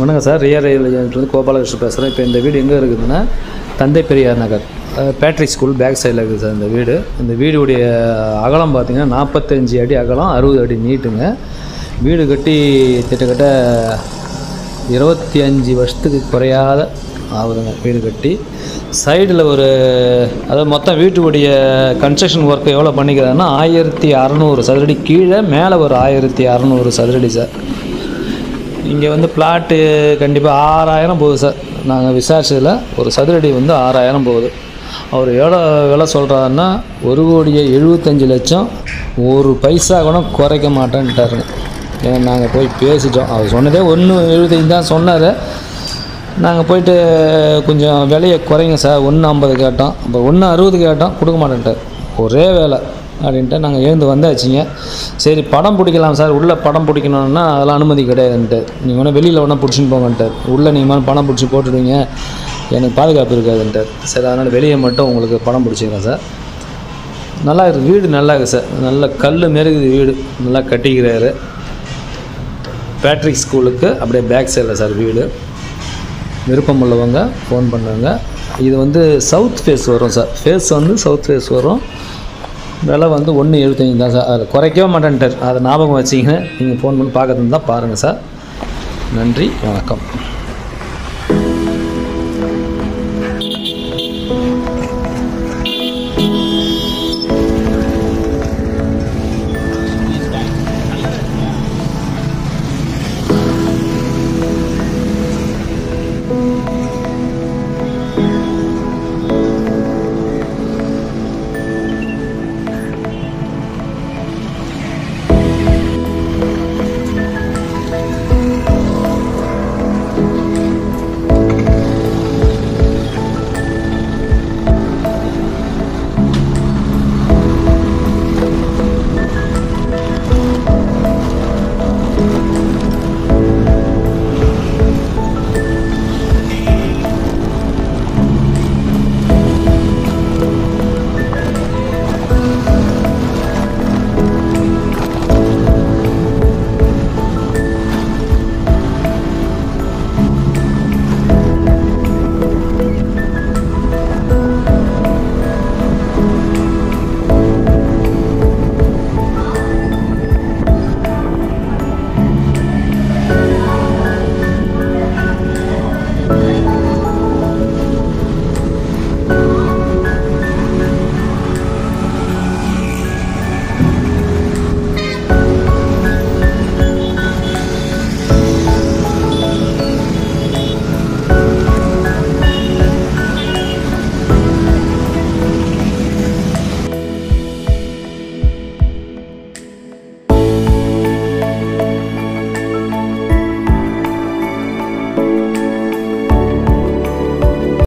வணக்கம் sir. Real ஏஜென்ட்லேருந்து Gopalakrishnan பேசுகிறேன் இப்போ இந்த வீடு எங்கே இருக்குதுன்னா தந்தை பெரியார் நகர். பேட்ரி பேட்ரிக் ஸ்கூல் பேக் சைடில் இருக்குது சார் இந்த வீடு. இந்த வீடுடைய அகலம் பார்த்திங்கன்னா நாற்பத்தஞ்சு அடி அகலம் அறுபது அடி நீட்டுங்க. வீடு கட்டி கிட்டத்தட்ட இருபத்தி அஞ்சு வருஷத்துக்கு குறையாத ஆகுதுங்க வீடு கட்டி. சைடில் ஒரு அதாவது மொத்தம் வீட்டுடைய கன்ஸ்ட்ரக்ஷன் ஒர்க்கு எவ்வளோ பண்ணிக்கிறாங்கன்னா ஆயிரத்தி அறநூறு சதுரடி. கீழே மேலே ஒரு ஆயிரத்தி அறநூறு சதுரடி சார். இங்கே வந்து பிளாட்டு கண்டிப்பாக ஆறாயிரம் போகுது சார். நாங்கள் விசாரிச்சதில் ஒரு சதுரடி வந்து ஆறாயிரம் போகுது. அவர் எவ்வளோ விலை சொல்கிறாருன்னா ஒரு கோடியே எழுபத்தஞ்சு லட்சம் ஒரு பைசா கூட குறைக்க மாட்டேன்ட்டாருங்க. ஏன்னா நாங்கள் போய் பேசிட்டோம். அவர் சொன்னதே ஒன்று எழுபத்தஞ்சு தான் சொன்னார். நாங்கள் போயிட்டு கொஞ்சம் விலையை குறைங்க சார். ஒன்று ஐம்பது கேட்டோம். அப்போ ஒன்று அறுபது கேட்டோம். கொடுக்க மாட்டேன்ட்டார். ஒரே வேலை. அப்படின்ட்டு நாங்கள் எழுந்து வந்தாச்சுங்க. சரி படம் பிடிக்கலாம் சார். உள்ளே படம் பிடிக்கணுன்னா அதெல்லாம் அனுமதி கிடையாதுன்ட்டு. நீங்கள் வேணால் வெளியில் வேணால் பிடிச்சின்னு போங்கன்ட்டு. உள்ளே நீங்கள் மேலே படம் பிடிச்சி போட்டுடுவீங்க. எனக்கு பாதுகாப்பு இருக்காதுன்ட்டு. சரி அதனால் வெளியே மட்டும் உங்களுக்கு படம் பிடிச்சிக்கிறேன் சார். நல்லா இருக்குது வீடு நல்லா இருக்குது சார். நல்ல கல் மெருகுது வீடு. நல்லா கட்டிக்கிறாரு. பேட்ரிக் ஸ்கூலுக்கு அப்படியே பேக் சைடில் சார் வீடு. விருப்பம் உள்ளவங்க ஃபோன் பண்ணுவாங்க இது வந்து சவுத் ஃபேஸ் வரும் சார். ஃபேஸ் வந்து சவுத் ஃபேஸ் வரும். விலை வந்து ஒன்று எழுபத்தஞ்சி தான் சார். அதில் குறைக்கவே மாட்டேன்ட்டார். அதை ஞாபகம் வச்சிங்க நீங்கள் ஃபோன் பண்ணி பார்க்கறது தான் பாருங்கள் சார். நன்றி. வணக்கம்.